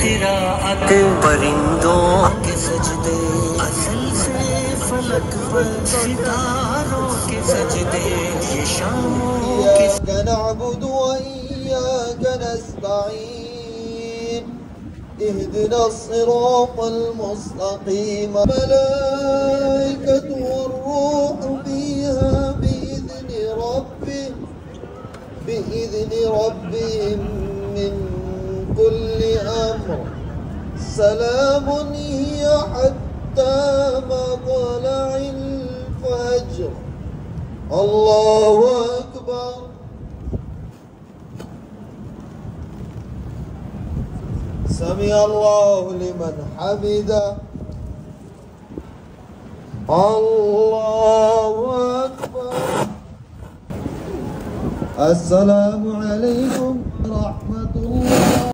किरात परिंदों के सजदे असल से फलक पर सितारों के सजदे ये शामों के إياك نعبد وإياك نستعين اهدنا الصراط المستقيم ملائكة والروح فيها بإذن ربه بإذن ربهم من كل أمر سلام هي حتى مطلع الفجر. الله أكبر. سمع الله لمن حمده. الله أكبر. السلام عليكم ورحمة